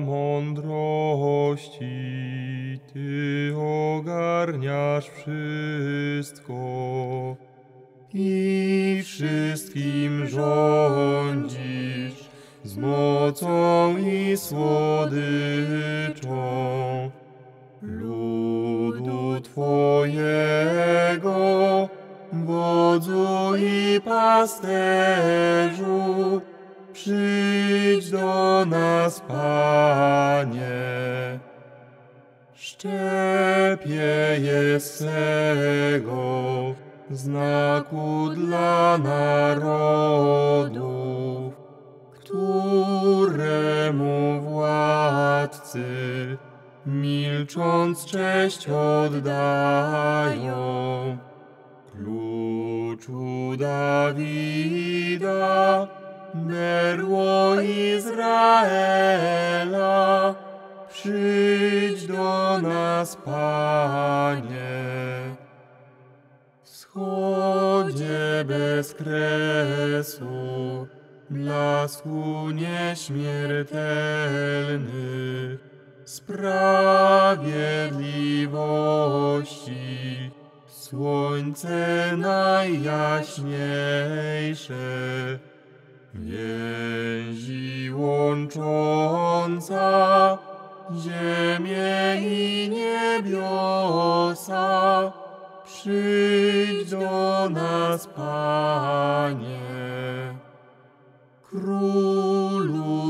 mądrości, Ty ogarniasz wszystko i wszystkim rządzisz z mocą i słodyczą ludu Twojego, wodzu i pasterzu. Przyjdź do nas. Szczepie jest swego znaku dla narodów, któremu władcy milcząc cześć oddają. Kluczu Dawida, berło Izraela, przyjdź do nas, Panie. Wschodzie bez kresu, blasku nieśmiertelnych, sprawiedliwości,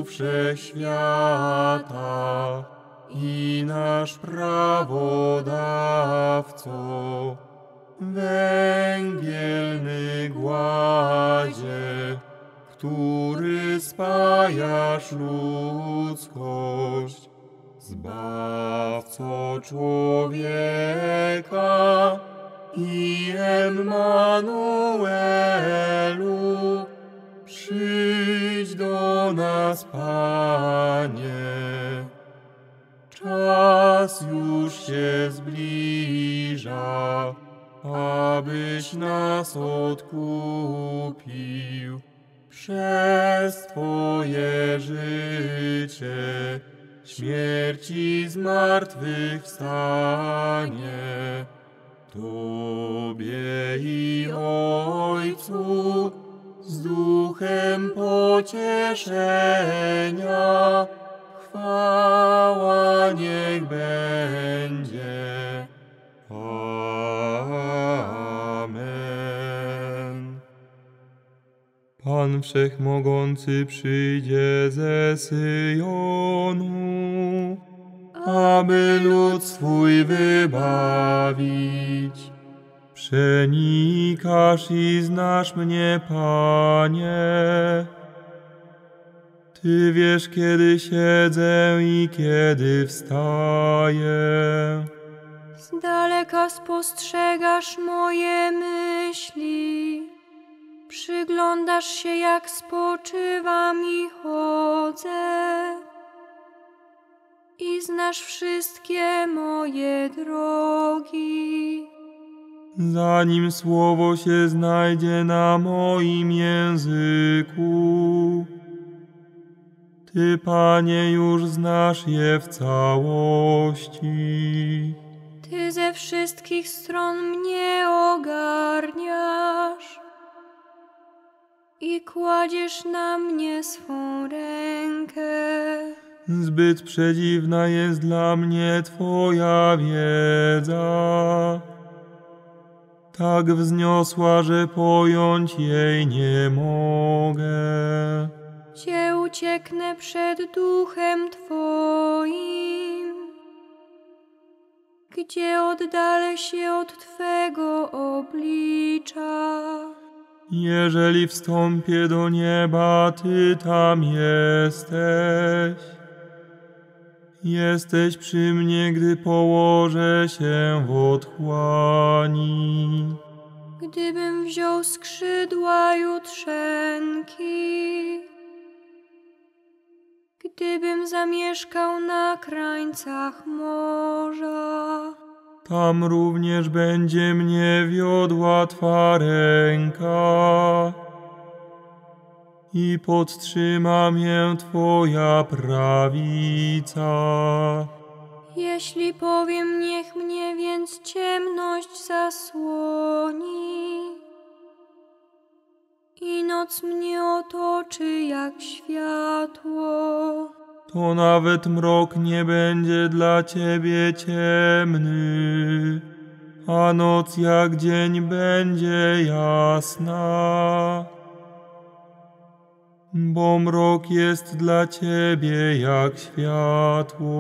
Wszechświata i nasz prawodawco, węgielny gładzie, który spajasz ludzkość, Zbawco człowieka i Emmanuelu, przyjdź do nas, Panie. Czas już się zbliża, abyś nas odkupił przez Twoje życie, śmierci zmartwychwstanie. Tobie i Ojcu z duchem pocieszenia chwała niech będzie. Amen. Pan Wszechmogący przyjdzie ze Syjonu, aby lud swój wybawić. Przenikasz i znasz mnie, Panie. Ty wiesz, kiedy siedzę i kiedy wstaję. Z daleka spostrzegasz moje myśli. Przyglądasz się, jak spoczywam i chodzę. I znasz wszystkie moje drogi. Zanim słowo się znajdzie na moim języku, Ty, Panie, już znasz je w całości. Ty ze wszystkich stron mnie ogarniasz i kładziesz na mnie swą rękę. Zbyt przedziwna jest dla mnie Twoja wiedza, tak wzniosła, że pojąć jej nie mogę. Gdzie ucieknę przed duchem Twoim? Gdzie oddalę się od Twego oblicza? Jeżeli wstąpię do nieba, Ty tam jesteś. Jesteś przy mnie, gdy położę się w otchłani. Gdybym wziął skrzydła jutrzenki, gdybym zamieszkał na krańcach morza, Tam również będzie mnie wiodła Twa ręka i podtrzyma mię Twoja prawica. jeśli powiem, niech mnie więc ciemność zasłoni i noc mnie otoczy jak światło. To nawet mrok nie będzie dla Ciebie ciemny, a noc jak dzień będzie jasna. Bo mrok jest dla Ciebie jak światło.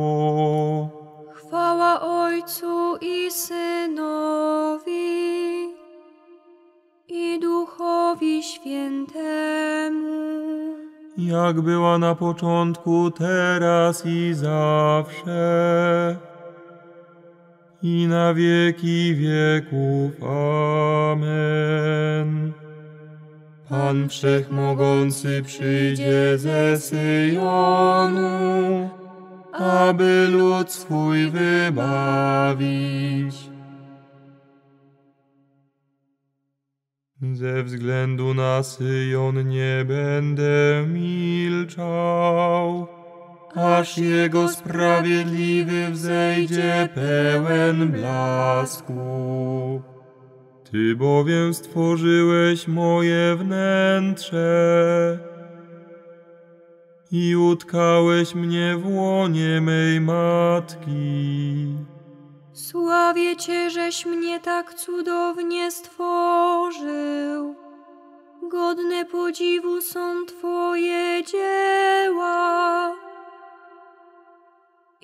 Chwała Ojcu i Synowi i Duchowi Świętemu, jak była na początku, teraz i zawsze, i na wieki wieków. Amen. Pan Wszechmogący przyjdzie ze Syjonu, aby lud swój wybawić. Ze względu na Syjon nie będę milczał, aż Jego sprawiedliwy wzejdzie pełen blasku. Ty bowiem stworzyłeś moje wnętrze i utkałeś mnie w łonie mej matki. sławię Cię, żeś mnie tak cudownie stworzył. Godne podziwu są Twoje dzieła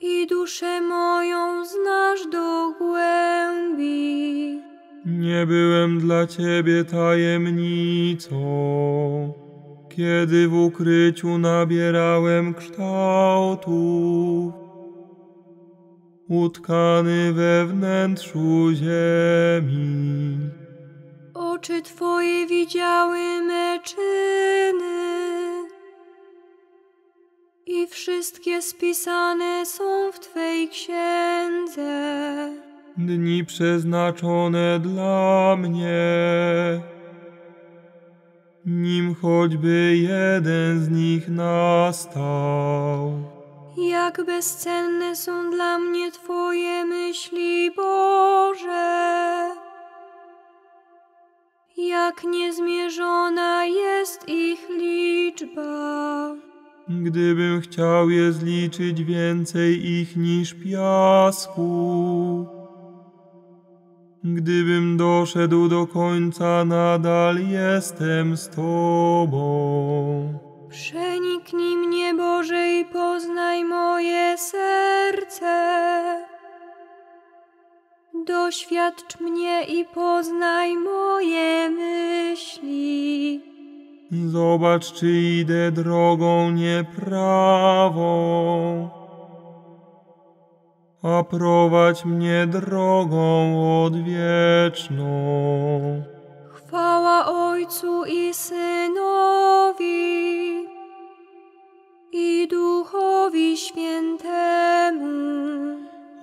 i duszę moją znasz do głębi. Nie byłem dla Ciebie tajemnicą, kiedy w ukryciu nabierałem kształtów, utkany we wnętrzu ziemi. Oczy Twoje widziały me czyny i wszystkie spisane są w Twej księdze. Dni przeznaczone dla mnie, nim choćby jeden z nich nastał. Jak bezcenne są dla mnie Twoje myśli, Boże. Jak niezmierzona jest ich liczba. Gdybym chciał je zliczyć więcej ich niż piasku, gdybym doszedł do końca, nadal jestem z Tobą. Przeniknij mnie, Boże, i poznaj moje serce. Doświadcz mnie i poznaj moje myśli. Zobacz, czy idę drogą nieprawą, a prowadź mnie drogą odwieczną. Chwała Ojcu i Synowi i Duchowi Świętemu.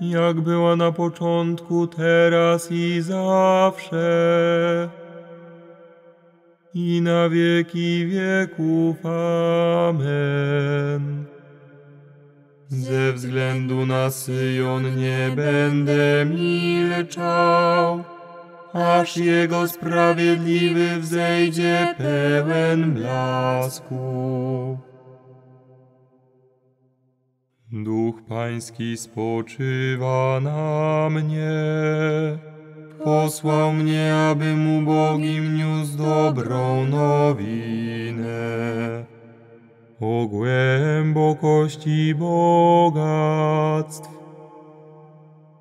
jak była na początku, teraz i zawsze, i na wieki wieków. Amen. Ze względu na Syjon nie będę milczał, aż Jego sprawiedliwy wzejdzie pełen blasku. Duch Pański spoczywa na mnie. Posłał mnie, abym ubogim niósł dobrą nowinę. O głębokości bogactw,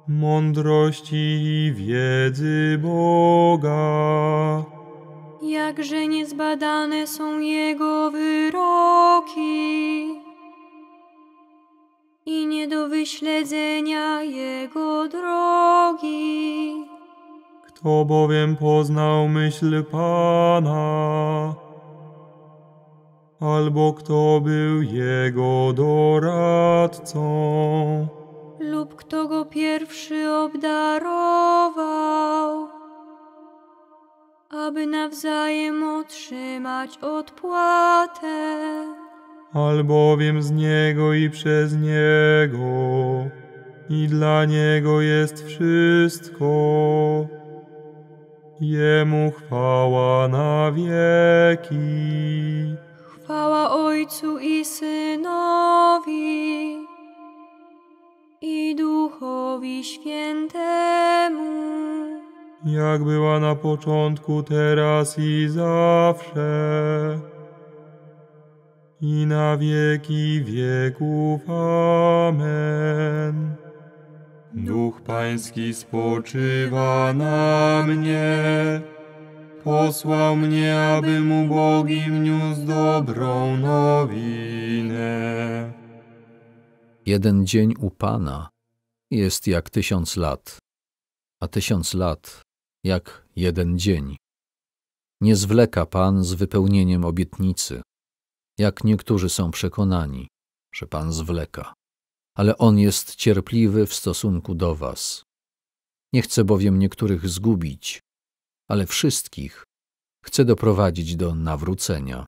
mądrości i wiedzy Boga. Jakże niezbadane są Jego wyroki i nie do wyśledzenia Jego drogi. Kto bowiem poznał myśl Pana? Albo kto był Jego doradcą? lub kto go pierwszy obdarował, aby nawzajem otrzymać odpłatę. albowiem z Niego i przez Niego i dla Niego jest wszystko. Jemu chwała na wieki. Chwała Ojcu i Synowi i Duchowi Świętemu, jak była na początku, teraz i zawsze, i na wieki wieków. Amen. Duch Pański spoczywa na mnie, posłał mnie, abym ubogim niósł dobrą nowinę. Jeden dzień u Pana jest jak tysiąc lat, a tysiąc lat jak jeden dzień. Nie zwleka Pan z wypełnieniem obietnicy, jak niektórzy są przekonani, że Pan zwleka, ale On jest cierpliwy w stosunku do Was. Nie chce bowiem niektórych zgubić, ale wszystkich chce doprowadzić do nawrócenia.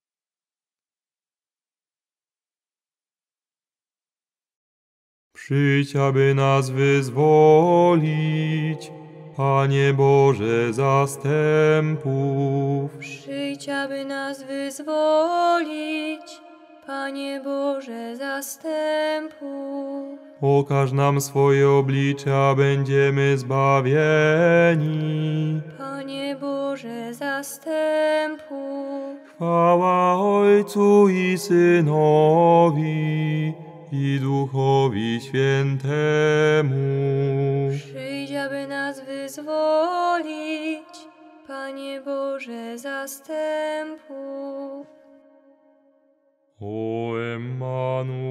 Przyjdź, aby nas wyzwolić, Panie Boże zastępów. przyjdź, aby nas wyzwolić, Panie Boże zastępów. Pokaż nam swoje oblicze, a będziemy zbawieni. Panie Boże zastępów, Chwała Ojcu i Synowi i Duchowi Świętemu. przyjdź, aby nas wyzwolić, Panie Boże zastępów. O Emmanuelu,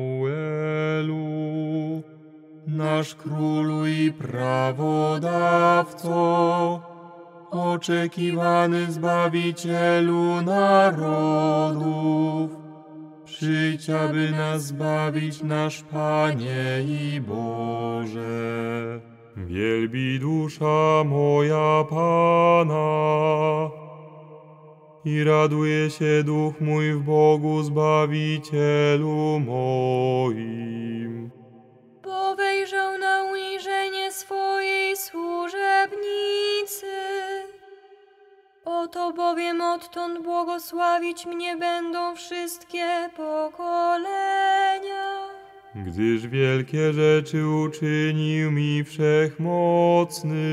nasz królu i prawodawco, oczekiwany Zbawicielu narodów, przyjdź, aby nas zbawić, nasz Panie i Boże. Wielbi dusza moja Pana i raduje się duch mój w Bogu Zbawicielu moim. Bo wejrzał na uniżenie swojej służebnicy. Oto bowiem odtąd błogosławić mnie będą wszystkie pokolenia. Gdyż wielkie rzeczy uczynił mi wszechmocny,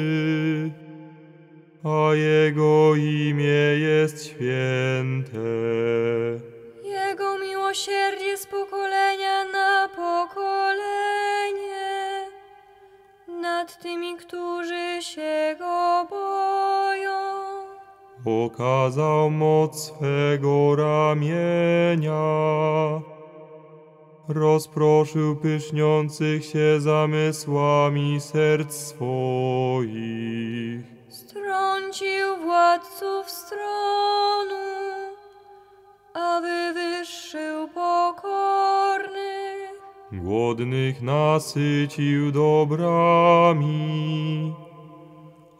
a Jego imię jest święte. Jego miłosierdzie z pokolenia na pokolenie nad tymi, którzy się go boją. Okazał moc swego ramienia, rozproszył pyszniących się zamysłami serc swoich. Strącił władców stronu, a wywyższył pokornych. Głodnych nasycił dobrami,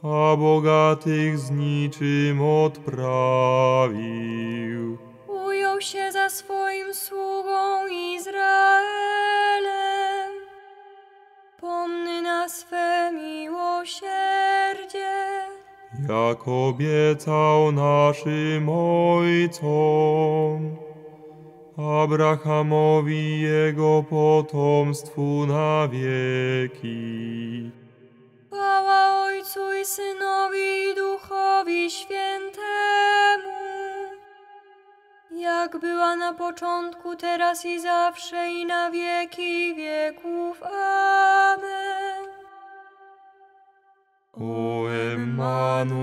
a bogatych z niczym odprawił. Jak obiecał naszym ojcom, Abrahamowi jego potomstwu na wieki. Chwała Ojcu i Synowi i Duchowi Świętemu. Jak była na początku, teraz i zawsze i na wieki wieków. Amen. O Emmanuelu,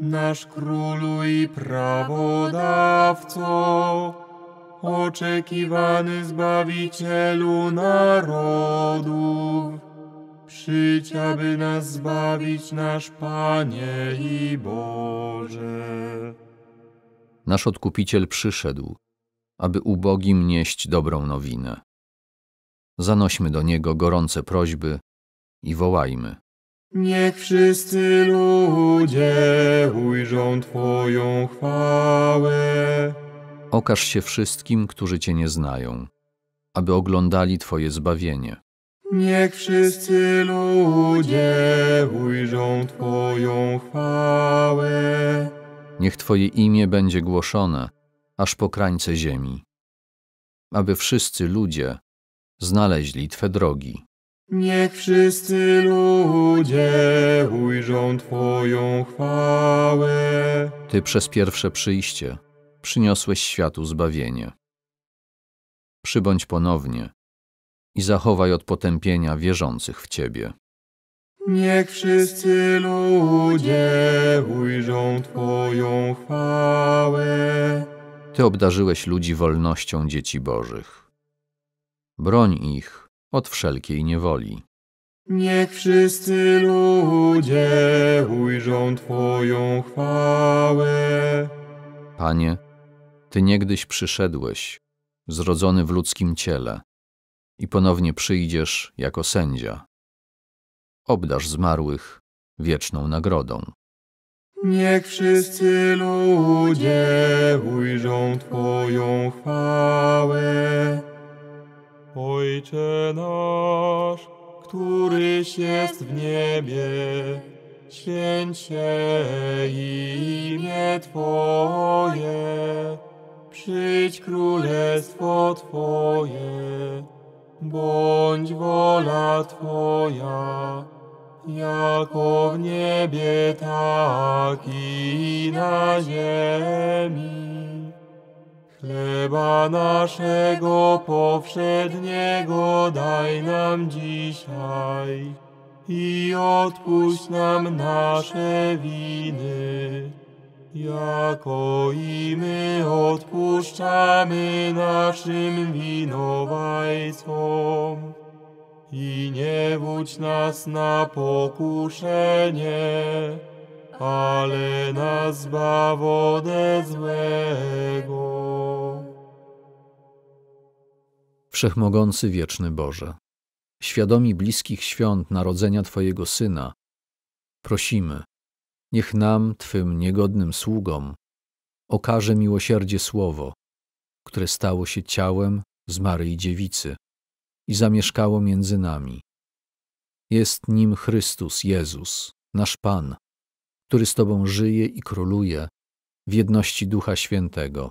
nasz królu i prawodawco, oczekiwany Zbawicielu narodów. Przyjdź, aby nas zbawić, nasz Panie i Boże. Nasz Odkupiciel przyszedł, aby ubogim nieść dobrą nowinę. Zanośmy do Niego gorące prośby i wołajmy. Niech wszyscy ludzie ujrzą Twoją chwałę. Okaż się wszystkim, którzy Cię nie znają, aby oglądali Twoje zbawienie. Niech wszyscy ludzie ujrzą Twoją chwałę. Niech Twoje imię będzie głoszone aż po krańce ziemi, aby wszyscy ludzie znaleźli Twe drogi. Niech wszyscy ludzie ujrzą Twoją chwałę. Ty przez pierwsze przyjście przyniosłeś światu zbawienie. Przybądź ponownie i zachowaj od potępienia wierzących w Ciebie. Niech wszyscy ludzie ujrzą Twoją chwałę. Ty obdarzyłeś ludzi wolnością dzieci Bożych. Broń ich od wszelkiej niewoli. Niech wszyscy ludzie ujrzą Twoją chwałę. Panie, Ty niegdyś przyszedłeś, zrodzony w ludzkim ciele, i ponownie przyjdziesz jako sędzia. Obdasz zmarłych wieczną nagrodą. Niech wszyscy ludzie ujrzą Twoją chwałę. Ojcze nasz, któryś jest w niebie, święć się imię Twoje, przyjdź królestwo Twoje, bądź wola Twoja, jako w niebie, tak i na ziemi. Chleba naszego powszedniego daj nam dzisiaj i odpuść nam nasze winy, jako i my odpuszczamy naszym winowajcom. I nie wódź nas na pokuszenie, ale nas zbaw ode złego. Wszechmogący wieczny Boże, świadomi bliskich świąt narodzenia Twojego Syna, prosimy, niech nam, Twym niegodnym sługom, okaże miłosierdzie Słowo, które stało się ciałem z Maryi Dziewicy i zamieszkało między nami. Jest nim Chrystus Jezus, nasz Pan, który z Tobą żyje i króluje w jedności Ducha Świętego.